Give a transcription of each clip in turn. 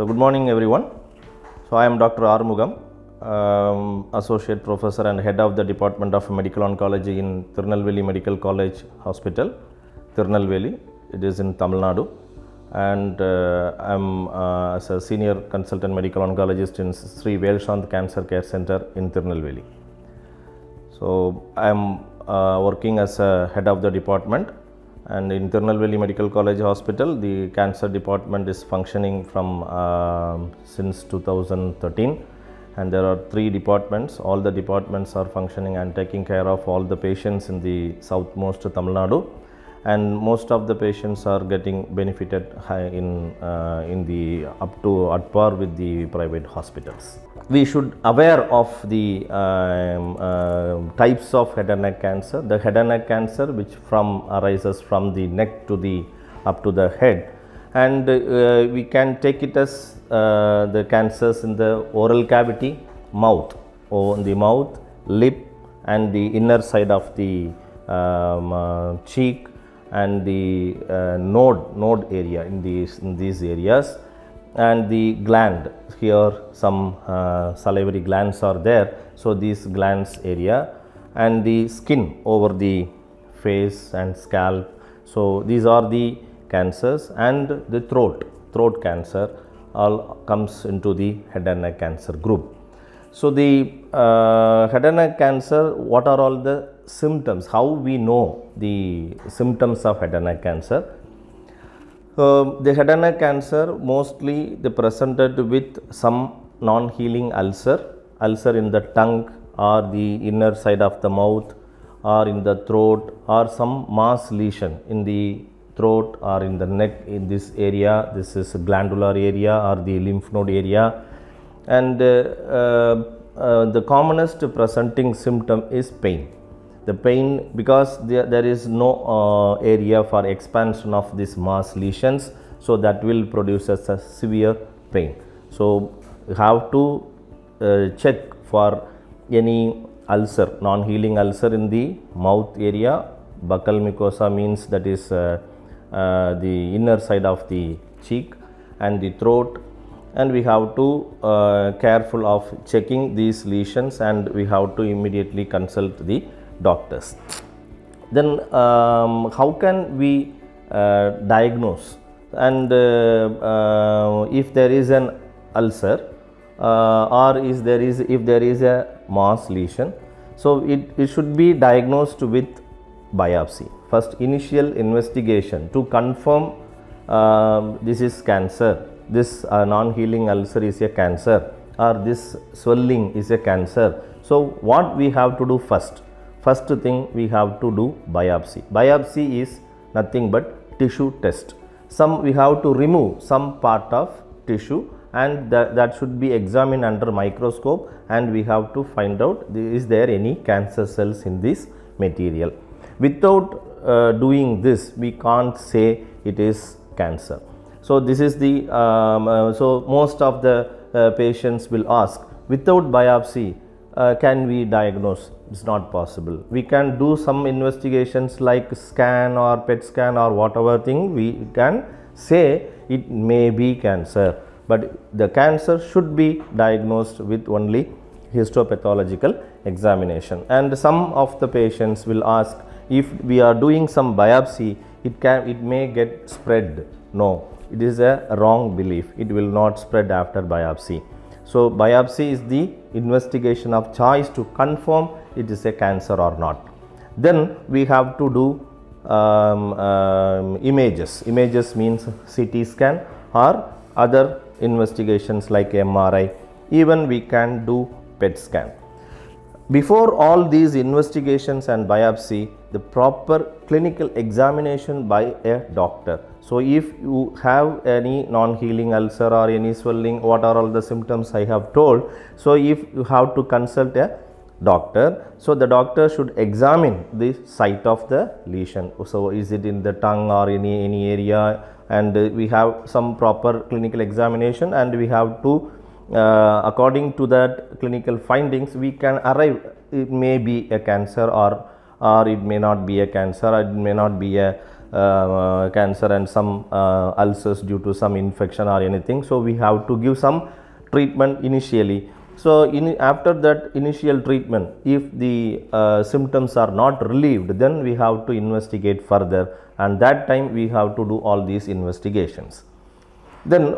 So, good morning everyone. So, I am Dr. Arumugam, um, Associate Professor and Head of the Department of Medical Oncology in Tirunelveli Medical College Hospital, Tirunelveli. It is in Tamil Nadu. And uh, I am uh, as a Senior Consultant Medical Oncologist in Sri Velshant Cancer Care Center in Tirunelveli. So, I am uh, working as a head of the department and in Tirunelveli Medical College Hospital, the cancer department is functioning from um since 2013 and there are three departments. All the departments are functioning and taking care of all the patients in the southmost Tamil Nadu and most of the patients are getting benefited in uh, in the up to at par with the private hospitals. We should aware of the um, uh, types of head and neck cancer. The head and neck cancer which from arises from the neck to the up to the head. And uh, we can take it as uh, the cancers in the oral cavity mouth. Or in the mouth lip and the inner side of the um, uh, cheek and the uh, node node area in these in these areas. And the gland here some uh, salivary glands are there. So these glands area and the skin over the face and scalp. So these are the cancers and the throat throat cancer all comes into the head and neck cancer group. So the uh, head and neck cancer what are all the symptoms how we know the symptoms of head and neck cancer? Um, the head and neck cancer mostly they presented with some non-healing ulcer, ulcer in the tongue or the inner side of the mouth or in the throat or some mass lesion in the throat or in the neck in this area. This is glandular area or the lymph node area. And uh, uh, uh, the commonest presenting symptom is pain the pain because there, there is no uh, area for expansion of these mass lesions so that will produce a, a severe pain. So you have to uh, check for any ulcer non healing ulcer in the mouth area. Buccal mucosa means that is uh, uh, the inner side of the cheek and the throat. And we have to uh, careful of checking these lesions and we have to immediately consult the doctors. Then um, how can we uh, diagnose and uh, uh, if there is an ulcer uh, or is there is if there is a mass lesion. So it, it should be diagnosed with biopsy. First initial investigation to confirm um, this is cancer, this uh, non-healing ulcer is a cancer or this swelling is a cancer. So what we have to do first? First thing we have to do biopsy. Biopsy is nothing but tissue test. Some we have to remove some part of tissue and that, that should be examined under microscope and we have to find out is there any cancer cells in this material. Without uh, doing this we can't say it is cancer. So this is the um, uh, so most of the uh, patients will ask without biopsy uh, can we diagnose? It's not possible. We can do some investigations like scan or pet scan or whatever thing we can say it may be cancer. But the cancer should be diagnosed with only histopathological examination. And some of the patients will ask if we are doing some biopsy it can it may get spread. No. It is a wrong belief. It will not spread after biopsy so, biopsy is the investigation of choice to confirm it is a cancer or not. Then we have to do um, um, images. Images means CT scan or other investigations like MRI. Even we can do PET scan. Before all these investigations and biopsy, the proper clinical examination by a doctor. So, if you have any non-healing ulcer or any swelling, what are all the symptoms I have told. So, if you have to consult a doctor, so the doctor should examine the site of the lesion. So, is it in the tongue or any, any area and we have some proper clinical examination and we have to uh, according to that clinical findings we can arrive it may be a cancer or or it may not be a cancer or it may not be a uh, cancer and some uh, ulcers due to some infection or anything. So, we have to give some treatment initially. So, in, after that initial treatment, if the uh, symptoms are not relieved, then we have to investigate further and that time we have to do all these investigations. Then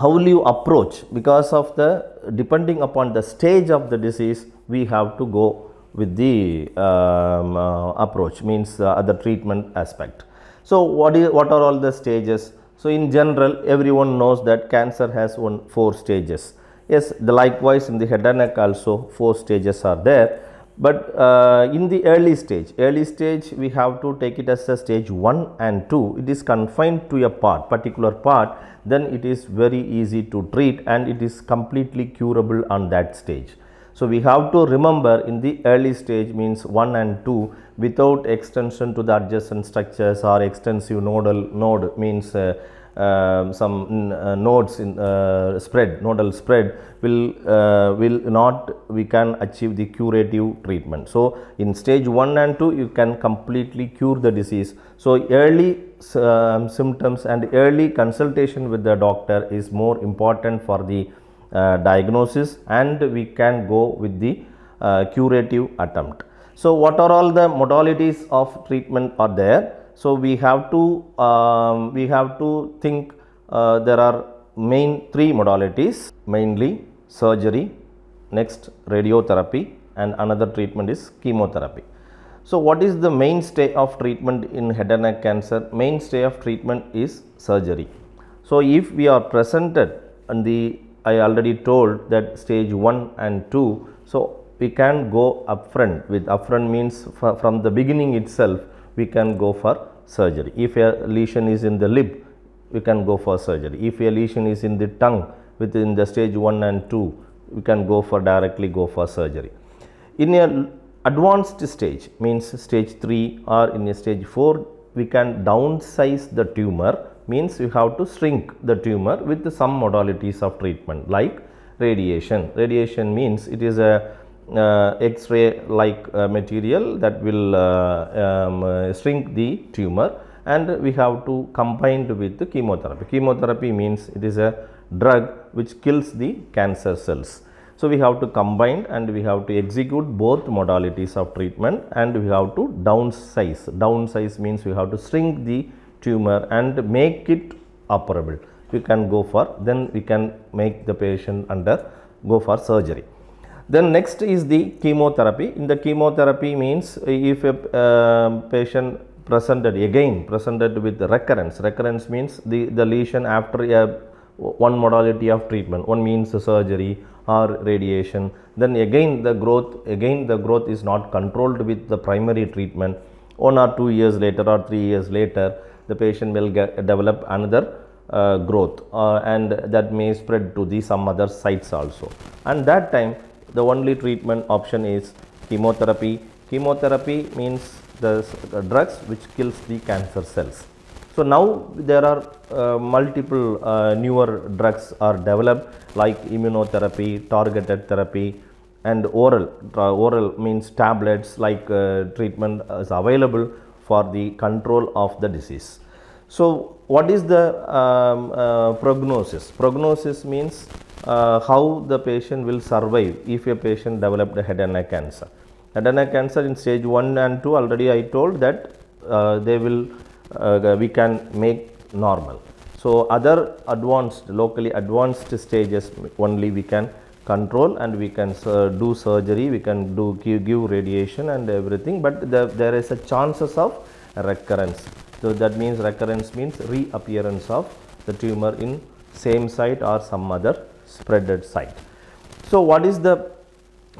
how will you approach because of the depending upon the stage of the disease we have to go with the um, uh, approach means uh, the treatment aspect. So, what is what are all the stages? So, in general everyone knows that cancer has one four stages. Yes, the likewise in the head and neck also four stages are there, but uh, in the early stage, early stage we have to take it as a stage 1 and 2, it is confined to a part, particular part, then it is very easy to treat and it is completely curable on that stage. So, we have to remember in the early stage means 1 and 2 without extension to the adjacent structures or extensive nodal node means uh, uh, some uh, nodes in uh, spread nodal spread will uh, will not we can achieve the curative treatment. So, in stage 1 and 2 you can completely cure the disease. So, early um, symptoms and early consultation with the doctor is more important for the diagnosis and we can go with the uh, curative attempt. So, what are all the modalities of treatment are there? So, we have to um, we have to think uh, there are main three modalities mainly surgery, next radiotherapy and another treatment is chemotherapy. So, what is the mainstay of treatment in head and neck cancer? Mainstay of treatment is surgery. So, if we are presented and the I already told that stage 1 and 2. So, we can go upfront with upfront means from the beginning itself we can go for surgery. If a lesion is in the lip, we can go for surgery. If a lesion is in the tongue within the stage 1 and 2, we can go for directly go for surgery. In a advanced stage means stage 3 or in a stage 4, we can downsize the tumor means you have to shrink the tumor with some modalities of treatment like radiation. Radiation means it is a uh, X-ray like uh, material that will uh, um, uh, shrink the tumor and we have to combine with the chemotherapy. Chemotherapy means it is a drug which kills the cancer cells. So, we have to combine and we have to execute both modalities of treatment and we have to downsize. Downsize means we have to shrink the tumor and make it operable. We can go for then we can make the patient under go for surgery. Then next is the chemotherapy. In the chemotherapy means if a uh, patient presented again presented with recurrence. Recurrence means the, the lesion after a one modality of treatment. One means surgery or radiation. Then again the growth again the growth is not controlled with the primary treatment. One or two years later or three years later the patient will get, develop another uh, growth uh, and that may spread to the some other sites also. And that time the only treatment option is chemotherapy. Chemotherapy means the drugs which kills the cancer cells. So, now there are uh, multiple uh, newer drugs are developed like immunotherapy, targeted therapy and oral, uh, oral means tablets like uh, treatment is available for the control of the disease. So, what is the um, uh, prognosis? Prognosis means uh, how the patient will survive if a patient developed a head and neck cancer. Head and neck cancer in stage 1 and 2 already I told that uh, they will uh, we can make normal. So, other advanced locally advanced stages only we can control and we can uh, do surgery, we can do give, give radiation and everything, but the, there is a chances of recurrence. So, that means recurrence means reappearance of the tumor in same site or some other spreaded site. So, what is the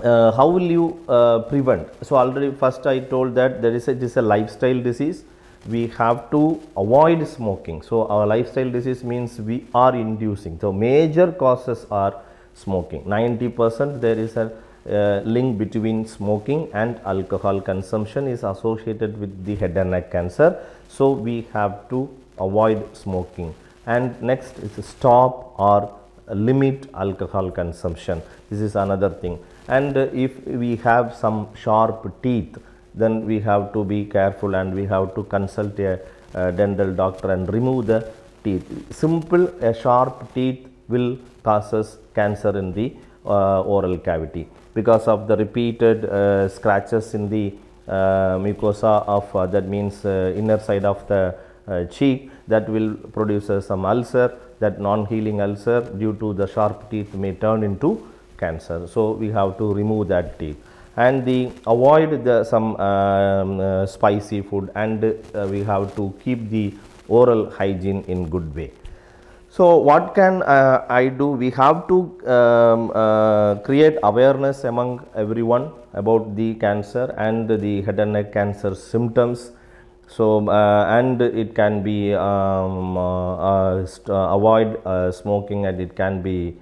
uh, how will you uh, prevent? So, already first I told that there is a, this is a lifestyle disease. We have to avoid smoking. So, our lifestyle disease means we are inducing. So, major causes are smoking. 90 percent there is a uh, link between smoking and alcohol consumption is associated with the head and neck cancer. So, we have to avoid smoking and next is stop or limit alcohol consumption. This is another thing. And uh, if we have some sharp teeth, then we have to be careful and we have to consult a, a dental doctor and remove the teeth. Simple, a sharp teeth will causes cancer in the uh, oral cavity because of the repeated uh, scratches in the uh, mucosa of uh, that means uh, inner side of the uh, cheek that will produce some ulcer that non-healing ulcer due to the sharp teeth may turn into cancer. So, we have to remove that teeth and the avoid the some um, spicy food and we have to keep the oral hygiene in good way. So, what can uh, I do? We have to um, uh, create awareness among everyone about the cancer and the head and neck cancer symptoms. So, uh, and it can be um, uh, uh, avoid uh, smoking and it can be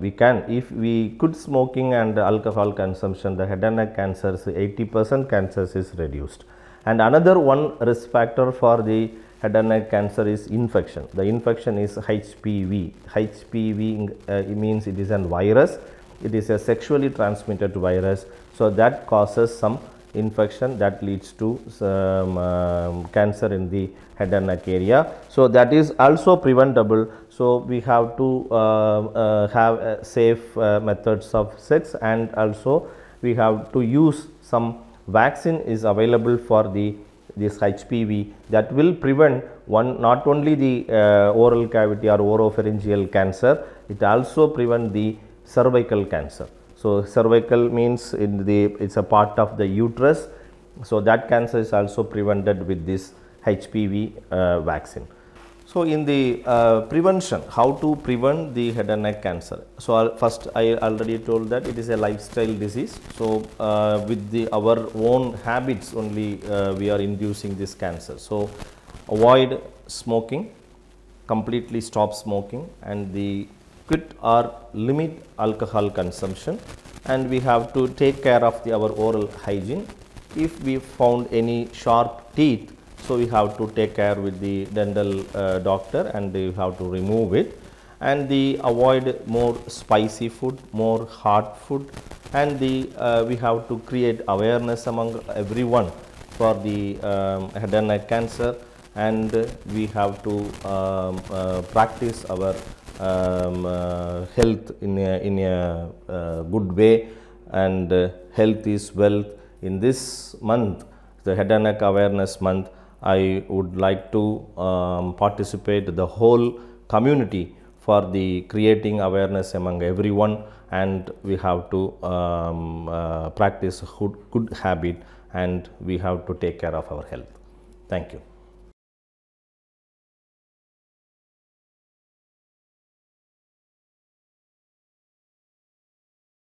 we can if we quit smoking and alcohol consumption the head and neck cancers 80 percent cancers is reduced and another one risk factor for the head and neck cancer is infection the infection is hpv hpv uh, means it is a virus it is a sexually transmitted virus so that causes some infection that leads to some um, cancer in the head and neck area. So, that is also preventable. So, we have to uh, uh, have uh, safe uh, methods of sex and also we have to use some vaccine is available for the this HPV that will prevent one not only the uh, oral cavity or oropharyngeal cancer, it also prevent the cervical cancer. So, cervical means in the it is a part of the uterus. So, that cancer is also prevented with this HPV uh, vaccine. So, in the uh, prevention, how to prevent the head and neck cancer. So, I'll- first I already told that it is a lifestyle disease. So, uh, with the our own habits only uh, we are inducing this cancer. So, avoid smoking, completely stop smoking and the quit or limit alcohol consumption and we have to take care of the our oral hygiene. If we found any sharp teeth, so we have to take care with the dental uh, doctor and we have to remove it. And the avoid more spicy food, more hot food. And the uh, we have to create awareness among everyone for the um, head and neck cancer. And we have to um, uh, practice our um, uh, health in a, in a uh, good way. And health is wealth. In this month, the head and neck awareness month, I would like to um, participate the whole community for the creating awareness among everyone and we have to um, uh, practice good, good habit and we have to take care of our health. Thank you.